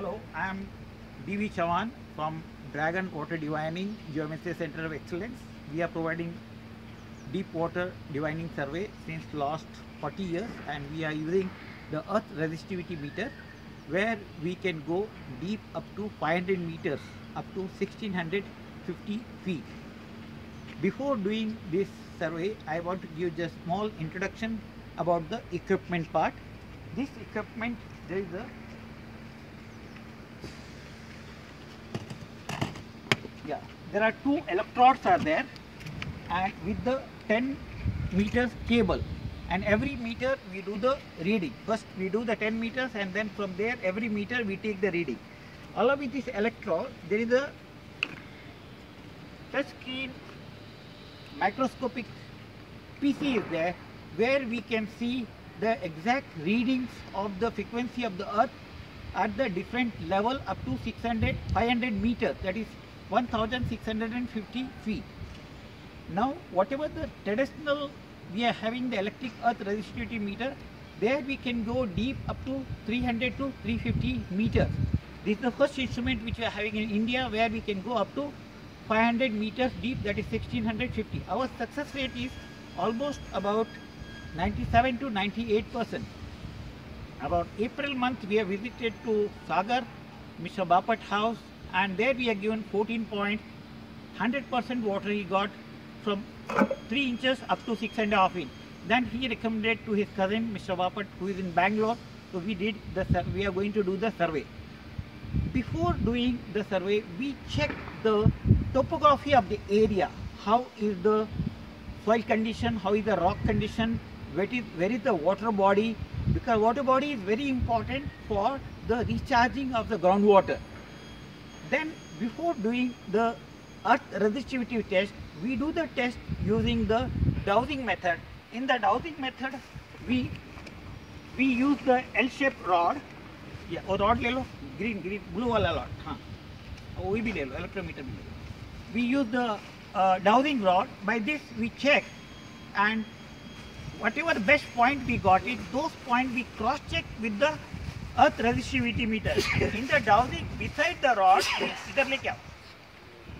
Hello, I am D.V. Chavan from Dragon Water Divining Geometry Center of Excellence. We are providing deep water divining survey since last 40 years and we are using the earth resistivity meter where we can go deep up to 500 meters up to 1650 feet. Before doing this survey, I want to give just small introduction about the equipment part. This equipment, there is a yeah there are two electrodes are there and with the 10 meters cable. And every meter we do the reading. First we do the 10 meters and then from there every meter we take the reading. Along with this electrode there is a touch screen microscopic PC is there where we can see the exact readings of the frequency of the earth at the different level up to 600 500 meters that is 1650 feet. Now whatever the traditional we are having the electric earth resistivity meter there we can go deep up to 300 to 350 meters. This is the first instrument which we are having in India where we can go up to 500 meters deep that is 1650. Our success rate is almost about 97 to 98 percent. About April month we have visited to Sagar, Mr. Bapat house and there we are given 14 points 100% water he got from 3 inches up to 6 and a half inch. Then he recommended to his cousin mr Bapat who is in bangalore so we did the we are going to do the survey. Before doing the survey we check the topography of the area. How is the soil condition? How is the rock condition? Where is where is the water body? Because water body is very important for the recharging of the groundwater then before doing the earth resistivity test, we do the test using the dowsing method. In the dowsing method, we we use the L-shaped rod. Yeah, or rod ले लो, green green blue वाला rod. हाँ, वो भी ले लो, electrometer भी ले लो. We use the uh, dowsing rod. By this we check and whatever the best point we got it, those point we cross check with the earth resistivity meter. In the dowsing, beside the rod, इधर लेके आओ.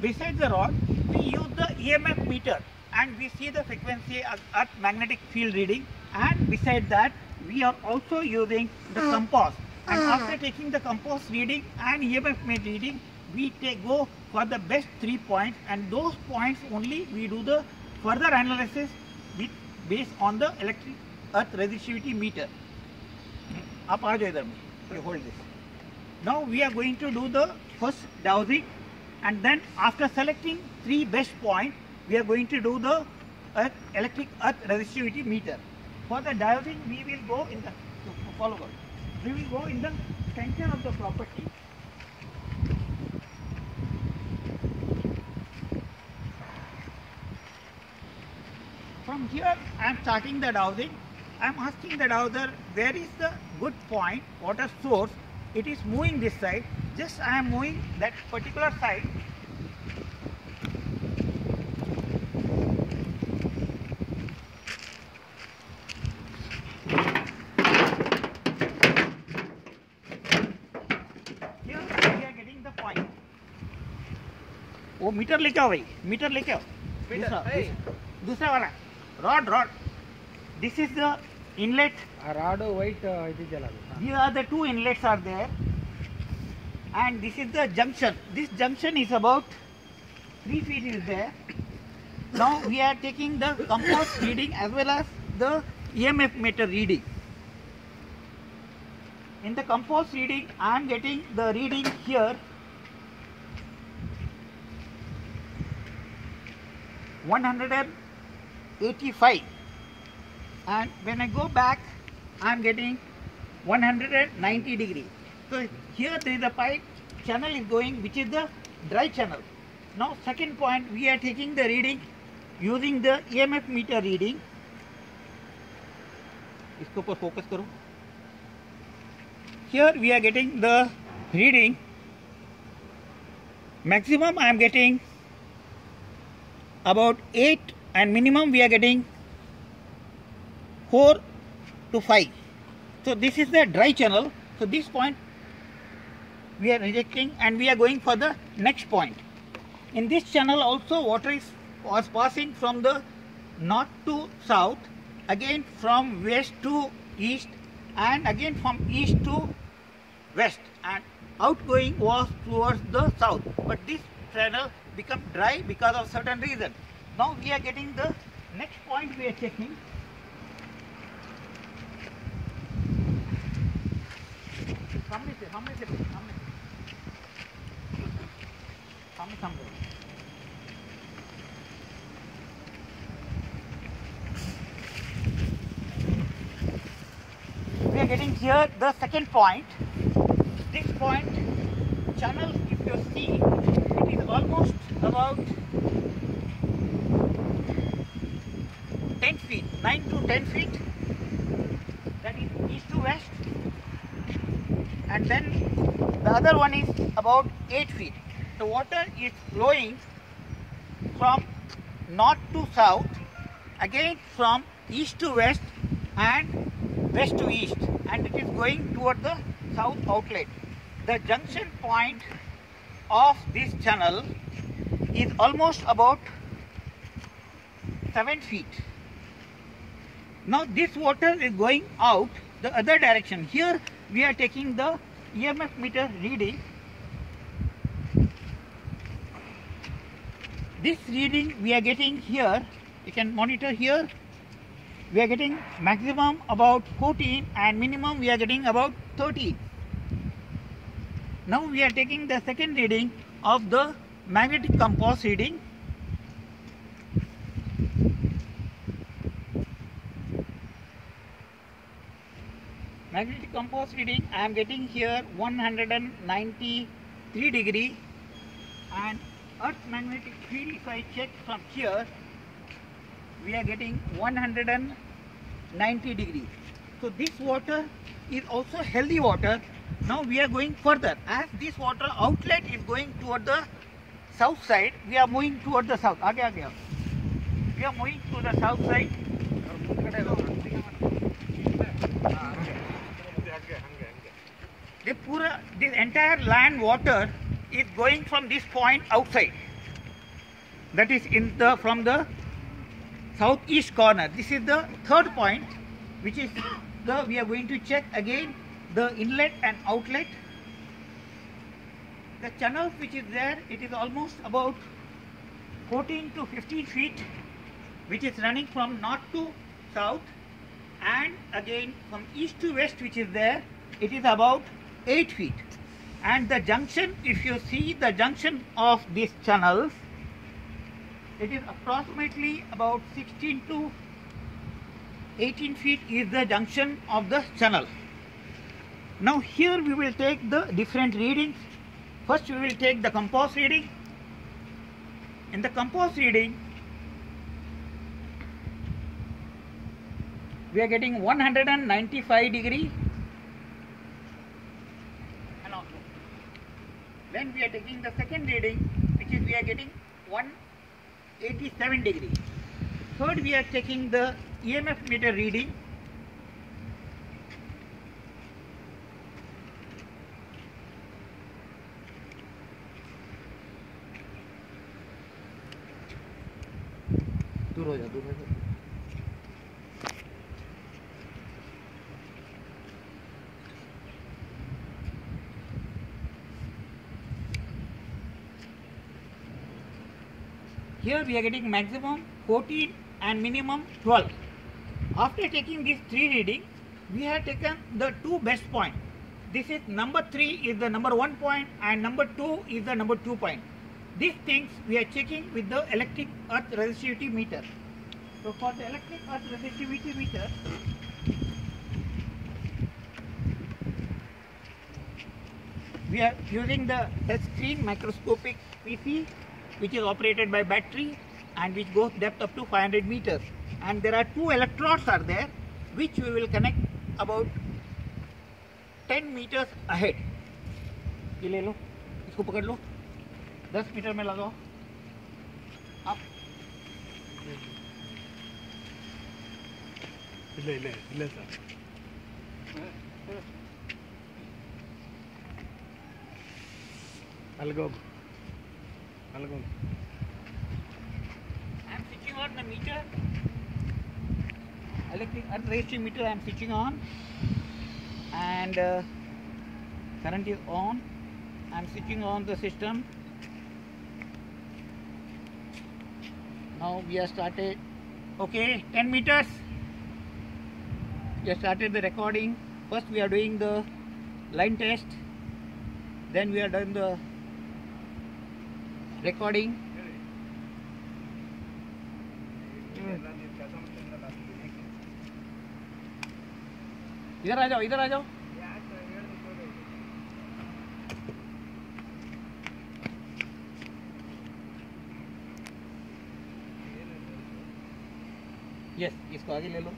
Beside the rod, we use the EMF meter and we see the frequency of earth magnetic field reading and beside that we are also using the compass and after taking the compass reading and EMF meter reading we take go for the best three points and those points only we do the further analysis with based on the electric earth resistivity meter. आप आ जाओ इधर में you hold this. Now we are going to do the first dowsing and then after selecting three best points we are going to do the earth, electric earth resistivity meter. For the dowsing we will go in the follow on. We will go in the center of the property. From here I am starting the dowsing I am asking the dowser where is the good point water source it is moving this side just I am moving that particular side here we are getting the point वो metre लेके आओ भाई meter लेके आओ दूसरा दूसरा वाला rod rod this is the inlet. rod white uh, it is here the two inlets are there. And this is the junction. This junction is about 3 feet is there. Now we are taking the compass reading as well as the EMF meter reading. In the compass reading I am getting the reading here. 185 and when I go back I am getting 190 degree. So here there is a pipe channel is going which is the dry channel. Now second point we are taking the reading using the EMF meter reading. इसके ऊपर focus करो. Here we are getting the reading. Maximum I am getting about 8 and minimum we are getting 4 to 5. So this is the dry channel. So this point we are rejecting and we are going for the next point. In this channel also water is was passing from the north to south, again from west to east and again from east to west and outgoing was towards the south. But this channel become dry because of certain reason. Now we are getting the next point we are checking. सामने से सामने से सामने से सामने सामने we are getting here the second point this point channel if you see it is almost about 10 feet 9 to 10 feet And then the other one is about 8 feet. The water is flowing from north to south, again from east to west and west to east and it is going toward the south outlet. The junction point of this channel is almost about 7 feet. Now this water is going out the other direction. Here we are taking the EMF meter reading. This reading we are getting here, you can monitor here. We are getting maximum about 14 and minimum we are getting about 13. Now we are taking the second reading of the magnetic compass reading. magnetic compass reading. I am getting here 193 degree. And earth magnetic field if I check from here we are getting 190 degree. So this water is also healthy water. Now we are going further. As this water outlet is going toward the south side we are moving toward the south. aage, aage. we are moving to the south side the pura, this entire land water is going from this point outside. That is in the from the southeast corner. This is the third point, which is the we are going to check again the inlet and outlet. The channel which is there, it is almost about 14 to 15 feet, which is running from north to south, and again from east to west, which is there, it is about 8 feet. And the junction if you see the junction of these channels it is approximately about 16 to 18 feet is the junction of the channel. Now here we will take the different readings. First we will take the compass reading. In the compass reading we are getting 195 degree Then we are taking the second reading, which is we are getting 187 degree. Third, we are taking the EMF meter reading. दूर हो जा दूर हो जा Here we are getting maximum 14 and minimum 12. After taking these three reading, we have taken the two best point. This is number three is the number one point and number two is the number two point. These things we are checking with the electric earth resistivity meter. So for the electric earth resistivity meter, we are using the touch screen microscopic PC which is operated by battery and which goes depth up to 500 meters. And there are two electrodes are there which we will connect about 10 meters ahead. ye le lo isko pakad lo 10 meter mein lagao आप le le le sa algo I am switching on the meter. Electric earth resistivity meter I am switching on. And uh, current is on. I am switching on the system. Now we have started. Okay, 10 meters. We have started the recording. First we are doing the line test. Then we are doing the recording. इधर आ जाओ, इधर आ जाओ। Yes इसको आगे ले लो।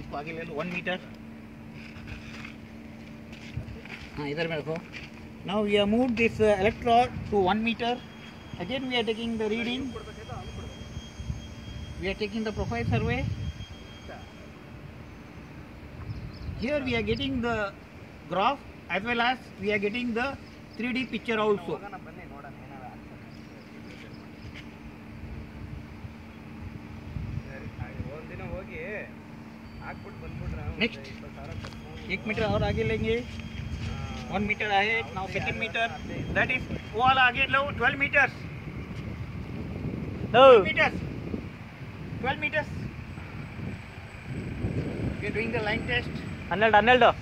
इसको आगे ले लो वन मीटर हाँ इधर में रखो। Now we are move this electrode to one meter Again we are taking the reading. We are taking the profile survey. Here we are getting the graph as well as we are getting the 3D picture also. Next, one meter और आगे one meter ahead, now second meter. That is wall again low, 12 meters. No. 12 meters. 12 meters. We are doing the line test. Arnold, Arnold.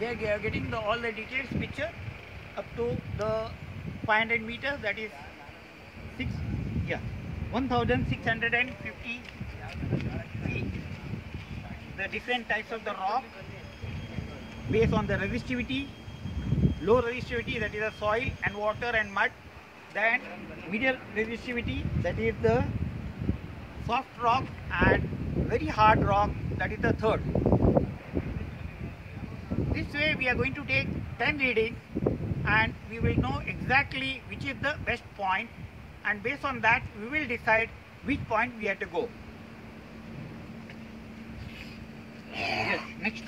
We are getting the, all the details picture up to the 500 meters that is 6 yeah 1650 feet. The different types of the rock based on the resistivity low resistivity that is the soil and water and mud then medium resistivity that is the soft rock and very hard rock that is the third this way we are going to take 10 readings and we will know exactly which is the best point and based on that we will decide which point we have to go. Yes next